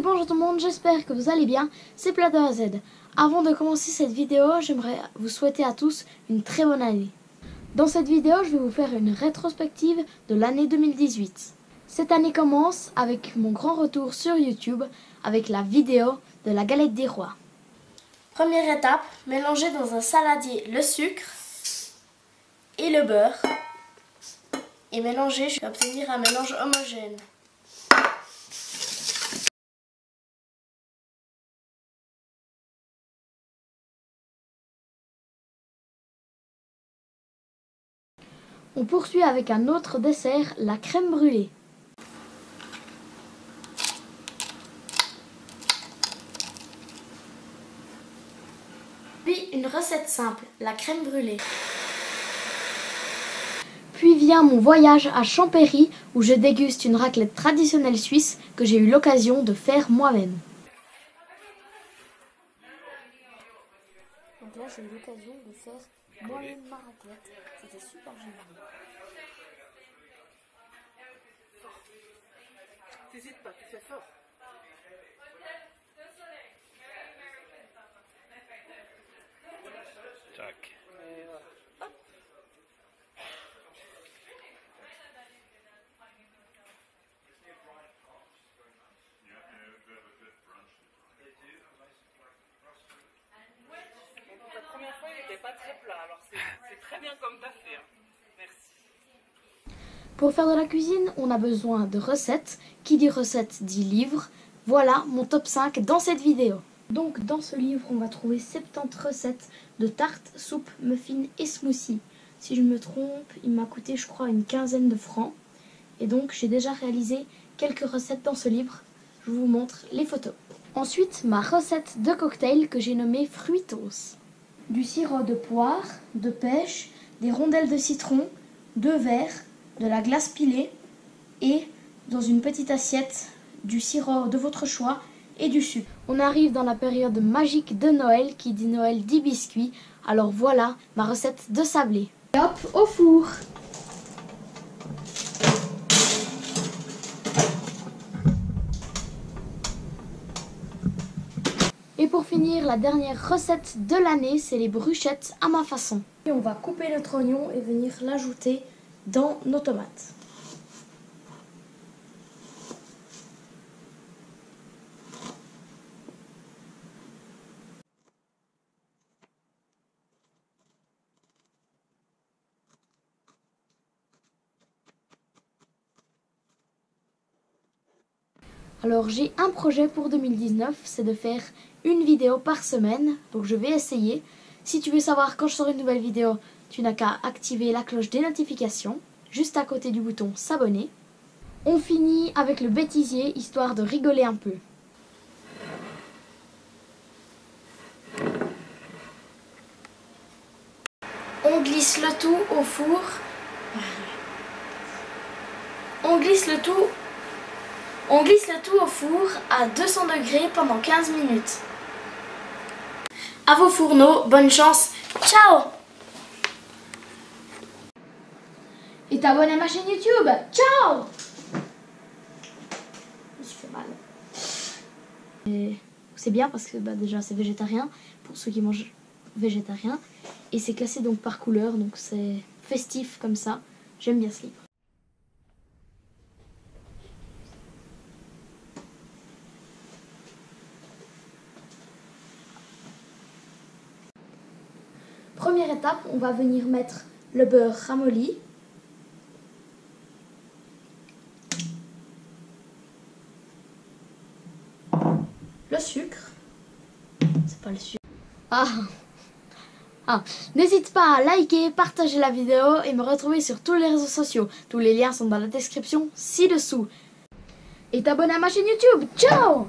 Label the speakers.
Speaker 1: bonjour tout le monde, j'espère que vous allez bien, c'est Plateau à Z. Avant de commencer cette vidéo, j'aimerais vous souhaiter à tous une très bonne année. Dans cette vidéo, je vais vous faire une rétrospective de l'année 2018. Cette année commence avec mon grand retour sur YouTube avec la vidéo de la galette des rois. Première étape, mélanger dans un saladier le sucre et le beurre et mélanger jusqu'à obtenir un mélange homogène. On poursuit avec un autre dessert, la crème brûlée. Puis une recette simple, la crème brûlée. Puis vient mon voyage à Champéry où je déguste une raclette traditionnelle suisse que j'ai eu l'occasion de faire moi-même. Donc là j'ai eu l'occasion de faire moi-même ma raclette. C'était super génial.
Speaker 2: T'hésites pas, tu fais fort.
Speaker 3: Tac.
Speaker 2: Bon, pour ta première fois, il n'était pas très plat, c'est très bien comme t'as fait. hein. Merci.
Speaker 1: Pour faire de la cuisine, on a besoin de recettes. Qui dit recette dit livre. Voilà mon top 5 dans cette vidéo. Donc dans ce livre, on va trouver 70 recettes de tartes, soupes, muffins et smoothies. Si je me trompe, il m'a coûté je crois une quinzaine de francs. Et donc j'ai déjà réalisé quelques recettes dans ce livre. Je vous montre les photos. Ensuite, ma recette de cocktail que j'ai nommée Fruitos. Du sirop de poire, de pêche, des rondelles de citron, deux verres, de la glace pilée et dans une petite assiette du sirop de votre choix et du sucre. On arrive dans la période magique de Noël qui dit Noël dit biscuits. Alors voilà ma recette de sablé. Et hop au four. Et pour finir, la dernière recette de l'année, c'est les bruchettes à ma façon. Et on va couper notre oignon et venir l'ajouter dans nos tomates. Alors j'ai un projet pour 2019, c'est de faire une vidéo par semaine, donc je vais essayer. Si tu veux savoir quand je sors une nouvelle vidéo, tu n'as qu'à activer la cloche des notifications, juste à côté du bouton s'abonner. On finit avec le bêtisier, histoire de rigoler un peu. On glisse le tout au four. On glisse le tout on glisse le tout au four à 200 degrés pendant 15 minutes. À vos fourneaux, bonne chance, ciao Et t'abonnes à ma chaîne YouTube, ciao Je fait mal. C'est bien parce que bah, déjà c'est végétarien, pour ceux qui mangent végétarien. Et c'est classé donc par couleur, donc c'est festif comme ça. J'aime bien ce livre. Première étape, on va venir mettre le beurre ramolli. Le sucre. C'est pas le sucre. Ah ah, n'hésite pas à liker, partager la vidéo et me retrouver sur tous les réseaux sociaux. Tous les liens sont dans la description ci-dessous. Et t'abonner à ma chaîne YouTube. Ciao